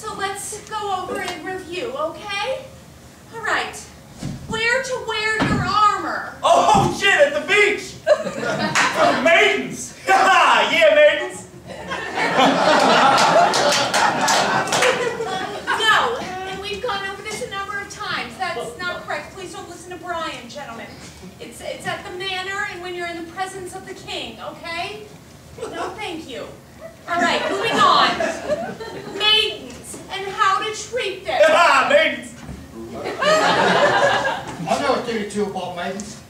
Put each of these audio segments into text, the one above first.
So let's go over and review, okay? All right, where to wear your armor? Oh shit, at the beach! For maidens! yeah, maidens! No, and we've gone over this a number of times. That's not correct. Please don't listen to Brian, gentlemen. It's it's at the manor and when you're in the presence of the king, okay? No, thank you. All right, moving on. Maidens and how to treat them. Ah, maidens! I know a thing or two about maidens.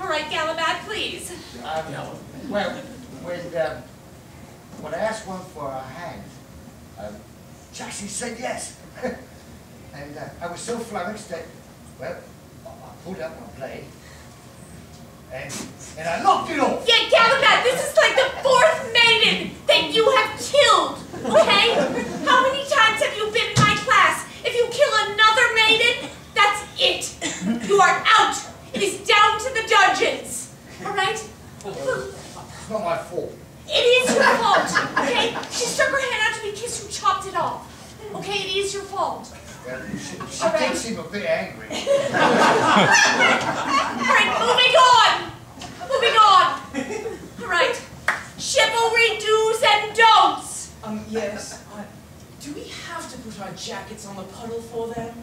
All right, Galahad, please. Um, well, when, um, when I asked one for a hand, um, she said yes. and uh, I was so flummoxed that, well, I I pulled out my blade and, and I knocked it off. Yeah, Galahad, this is like the fourth maiden that you have killed, okay? How many times have you been in my class? If you kill another maiden, that's it. You are out. It is down to the dungeons. All right? It's not my fault. It is your fault, okay? She stuck her hand out to be kissed, you chopped it off. Okay, it is your fault. Well, she, she All right. did seem a bit angry. All right, moving on. Moving on. All right. Chivalry do's and don'ts. Um, yes. Uh, do we have to put our jackets on the puddle for them?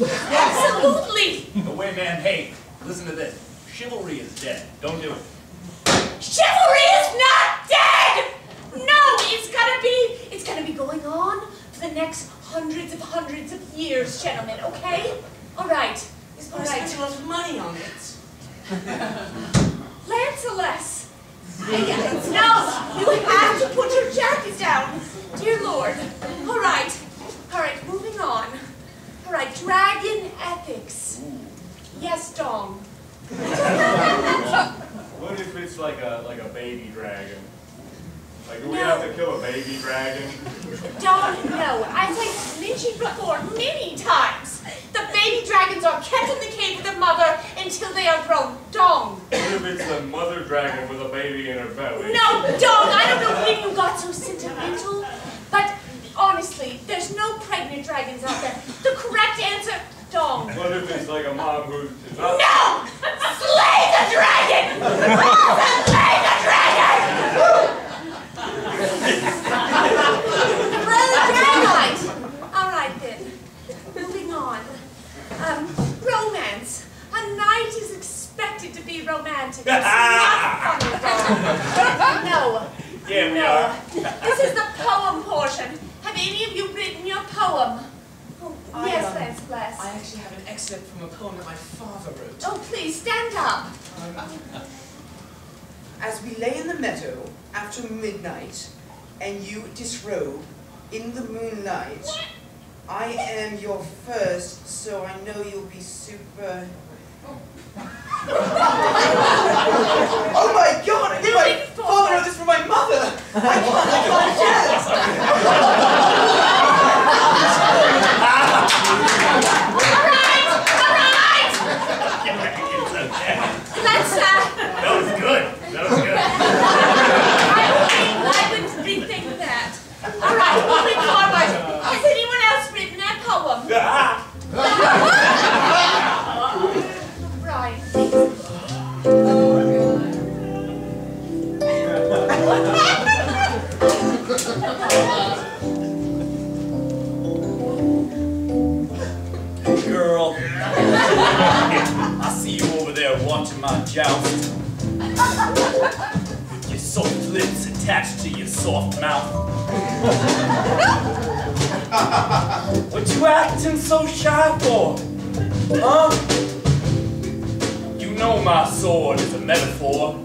Absolutely. The way man, hey, listen to this. Chivalry is dead. Don't do it. Chivalry is not dead! No, it's gonna be, it's gonna be going on for the next hundreds of hundreds of years, gentlemen, okay? All right. It's to right. spend a lot of money on it. Lancelot! No, you have to put your jacket down. Dear Lord. All right. All right, moving on. All right, dragon ethics. Yes, Dong. What if it's like a like a baby dragon? Like, do we No. have to kill a baby dragon? Don't know. As I mentioned before many times, the baby dragons are kept in the cave with their mother until they are grown. Dong. What if it's the mother dragon with a baby in her belly? No, Dong, I don't know when you got so sentimental, but honestly, there's no pregnant dragons out there. The correct answer, Dong. What if it's like a mom who is not? No! Slay the dragon! Slay the dragon! Brother Dragonite! All right then. Moving on. Um, romance. A knight is expected to be romantic. It's not funny. No. Yeah, we no. are. This is the poem portion. Have any of you written your poem? Oh, I, yes, um, Lance Bless. I actually have an excerpt from a poem that my father wrote. Oh, please stand up. As we lay in the meadow after midnight, and you disrobe in the moonlight, I am your first, so I know you'll be super. oh Oh my god! I think my father this for my mother! I can't, I can't! My joust. With your soft lips attached to your soft mouth. what you acting so shy for? Huh? You know my sword is a metaphor.